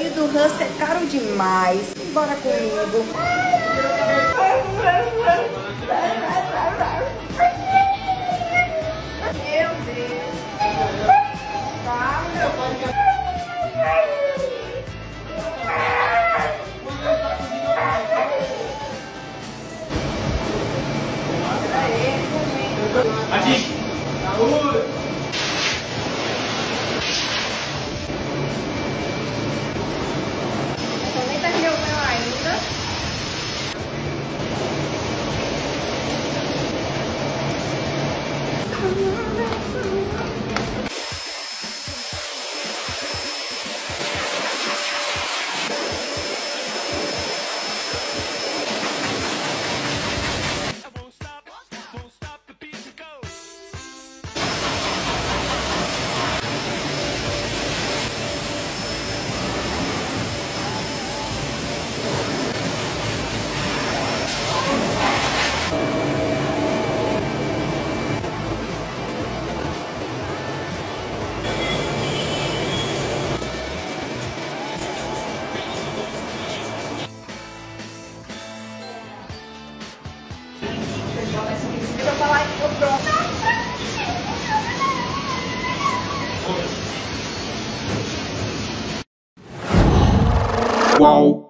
banho do hamster é caro demais. Bora comigo. Meu Deus. Calma. Aqui! Saúde! Yeah. Whoa.